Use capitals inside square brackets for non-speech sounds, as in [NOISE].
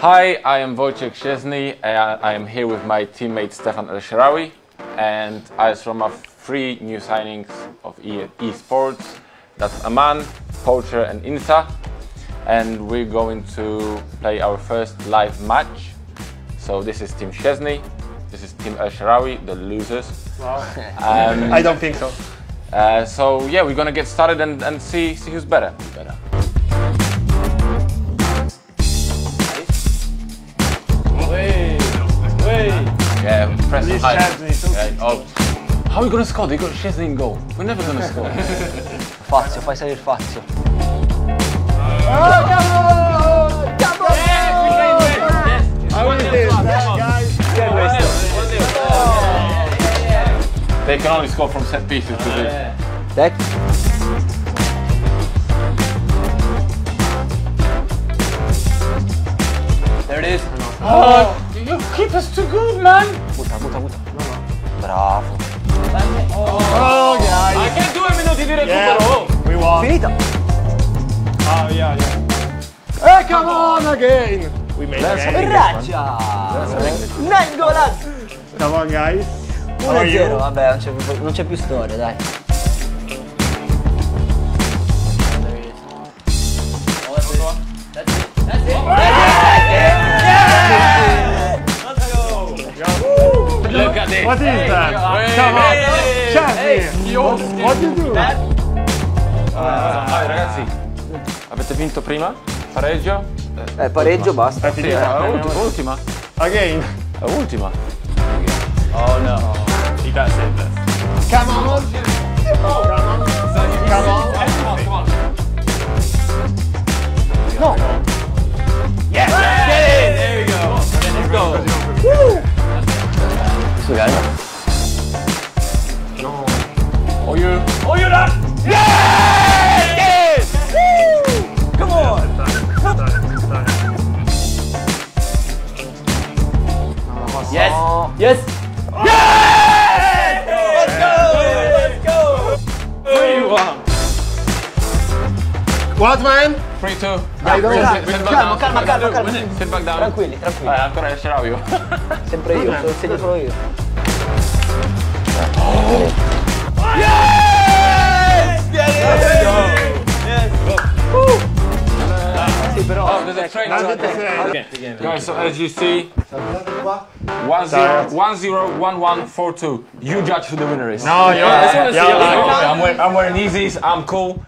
Hi, I am Wojciech Szczesny. I, I am here with my teammate Stephan El Shaarawy, and I from our three new signings of e- esports. That's Aman, Poacher, and Insa. And we're going to play our first live match. So this is Team Szczesny, this is Team El Shaarawy, the losers. Um, [LAUGHS] I don't think so. uh, so yeah, we're gonna get started and, and see see who's better. better. Yeah, press Please high. charge me too. Yeah, oh. How are we gonna score? They got Szczesny in goal. We're never gonna score. Fazio, fai salire Fazio. How is this, guys? they can only score from set pieces to this. Tec. There it is. Oh, oh. you keep us too good, man. Butta, butta, butta. Bravo. Oh, guys. I can't do a minuti di Yeah, recupero. we won. Finita. Oh, yeah, yeah. Hey, come on again. We made Let's it. Raggia. Nangola. Come on, guys. How are you? 1-0, vabbè, non c'è, più, non c'è più storia, dai. got this. What is that? Hey, Come on. Hey, Ciao. Hey, what, what you do? That? Uh, ah, ragazzi, avete vinto prima? Pareggio? Eh, pareggio, basta. Eh, sì, eh, ultima. Again. Ultima. Oh no. Oh, you. Oh, you're not. Yes. Come on. Yes. Yes. Let's go. Let's go. Three, one. What, man? Three, two. Dai? Sit back Calma, down. calma, calma, calma. Sit back down. Tranquilli, tranquilli. Eh, ancora il Sharawi. Sempre io, lo segno solo io. Sì, però. Oh, there's a train. Okay. Guys, so as you see, 1 0 1 0 1 1 4 2. You judge who the winner is. No, you're. Yeah, Yeah, I'm, wearing, I'm wearing Yeezys. I'm cool.